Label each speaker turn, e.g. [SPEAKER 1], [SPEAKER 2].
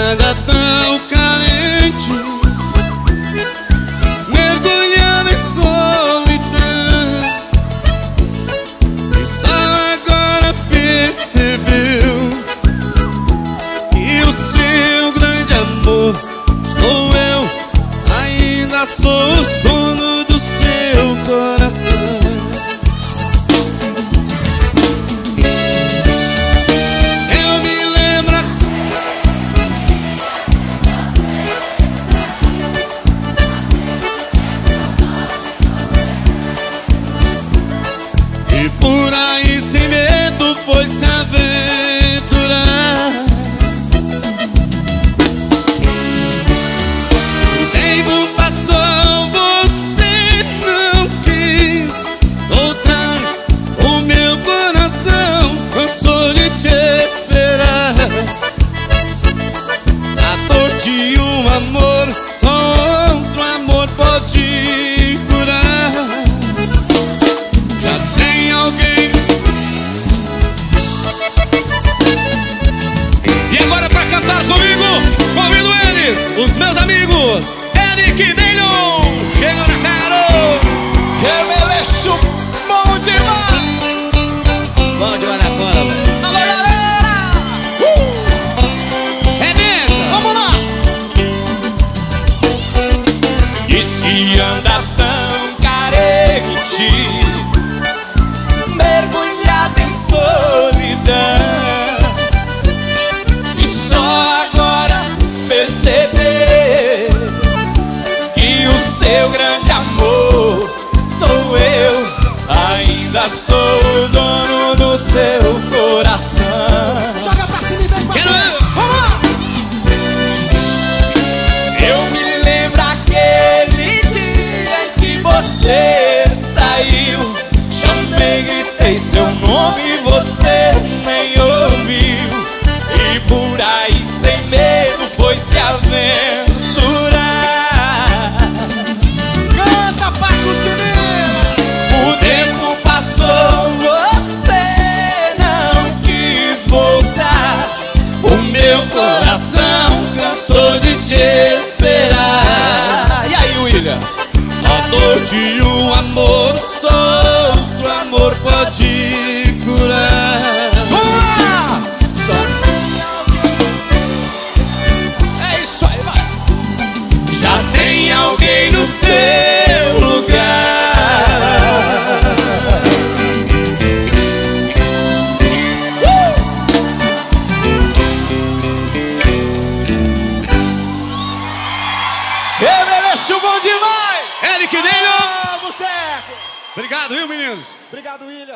[SPEAKER 1] Nada tão carente. Os meus amigos, Eric Daniel, chegam na caro.
[SPEAKER 2] Remelecho, bom demais!
[SPEAKER 1] Bom demais na cola, velho.
[SPEAKER 2] Alô, galera! Uh!
[SPEAKER 1] Rebenta.
[SPEAKER 2] Vamos lá! Diz que anda tão carente seu grande amor. Sou eu Ainda sou o dono do seu alguém no seu lugar. Eu mereço bom demais!
[SPEAKER 1] Eric Daniel. Obrigado, viu, meninos?
[SPEAKER 3] Obrigado, William.